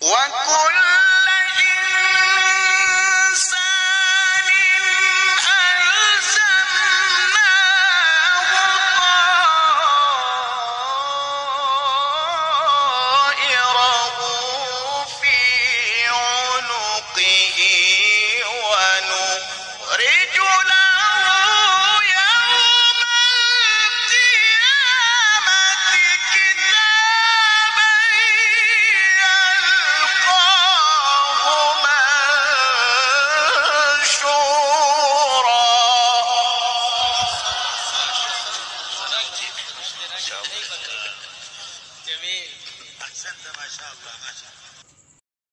One. ما شاء الله جميل احسنت ما شاء الله ما شاء الله